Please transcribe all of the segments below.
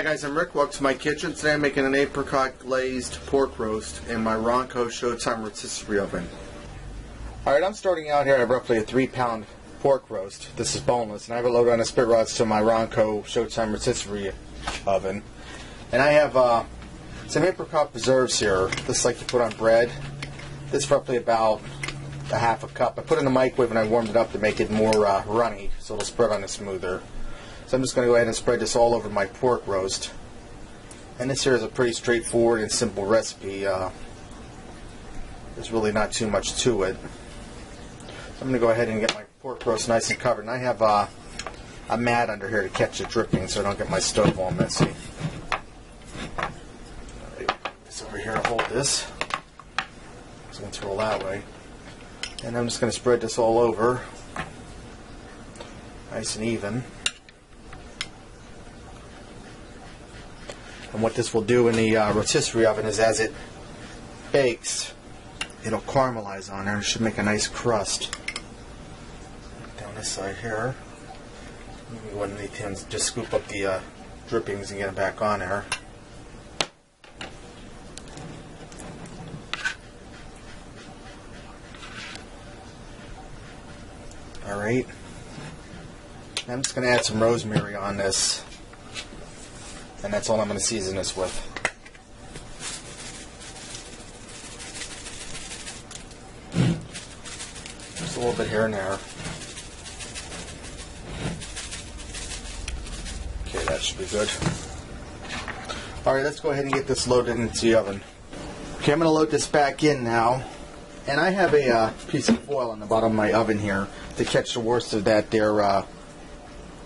Hi guys, I'm Rick. Welcome to my kitchen. Today I'm making an apricot glazed pork roast in my Ronco Showtime rotisserie oven. Alright, I'm starting out here. Have roughly a three pound pork roast. This is boneless, and I have it loaded on a spit rods to my Ronco Showtime rotisserie oven. And I have uh, some apricot preserves here. This is like you put on bread. This is roughly about a half a cup. I put it in the microwave and I warmed it up to make it more uh, runny, so it'll spread on it smoother. So I'm just going to go ahead and spread this all over my pork roast. And this here is a pretty straightforward and simple recipe. Uh, there's really not too much to it. So I'm going to go ahead and get my pork roast nice and covered. And I have uh, a mat under here to catch the dripping so I don't get my stove all messy. This over here hold this. It's going to roll that way. And I'm just going to spread this all over. Nice and even. And what this will do in the uh, rotisserie oven is as it bakes, it'll caramelize on there and should make a nice crust. Down this side here. Maybe one of these tins, just scoop up the uh, drippings and get them back on there. Alright. I'm just going to add some rosemary on this. And that's all I'm going to season this with. Just a little bit here and there. Okay, that should be good. Alright, let's go ahead and get this loaded into the oven. Okay, I'm going to load this back in now. And I have a uh, piece of foil on the bottom of my oven here to catch the worst of that there uh,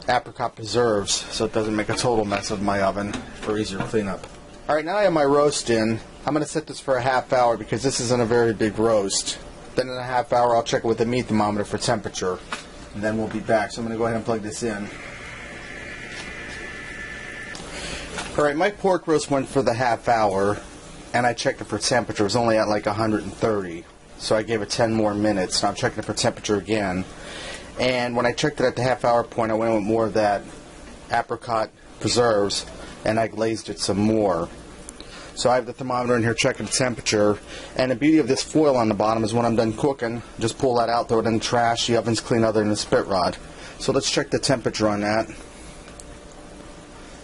apricot preserves so it doesn't make a total mess of my oven for easier cleanup. Alright, now I have my roast in. I'm going to set this for a half hour because this isn't a very big roast. Then in a half hour I'll check it with the meat thermometer for temperature. And then we'll be back. So I'm going to go ahead and plug this in. Alright, my pork roast went for the half hour and I checked it for temperature. It was only at like 130. So I gave it 10 more minutes. Now I'm checking it for temperature again. And when I checked it at the half hour point, I went with more of that apricot preserves and I glazed it some more. So I have the thermometer in here checking the temperature. And the beauty of this foil on the bottom is when I'm done cooking, just pull that out, throw it in the trash. The oven's clean other than the spit rod. So let's check the temperature on that.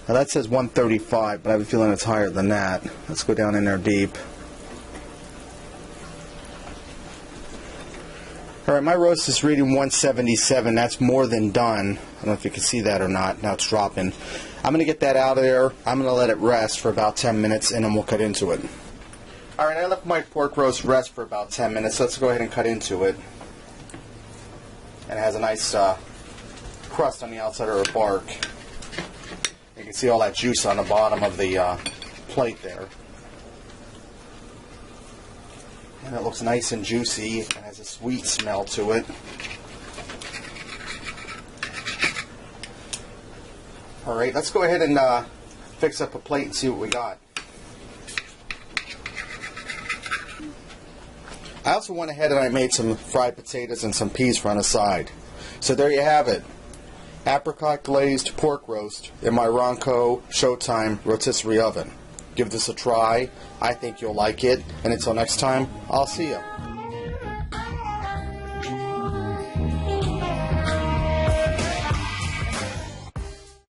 Now that says 135, but I have a feeling it's higher than that. Let's go down in there deep. Alright, my roast is reading 177. That's more than done. I don't know if you can see that or not. Now it's dropping. I'm going to get that out of there. I'm going to let it rest for about 10 minutes and then we'll cut into it. Alright, I left my pork roast rest for about 10 minutes. Let's go ahead and cut into it. And it has a nice uh, crust on the outside of the bark. You can see all that juice on the bottom of the uh, plate there. And it looks nice and juicy and has a sweet smell to it. Alright, let's go ahead and uh, fix up a plate and see what we got. I also went ahead and I made some fried potatoes and some peas for on the side. So there you have it. Apricot glazed pork roast in my Ronco Showtime rotisserie oven. Give this a try. I think you'll like it. And until next time, I'll see you.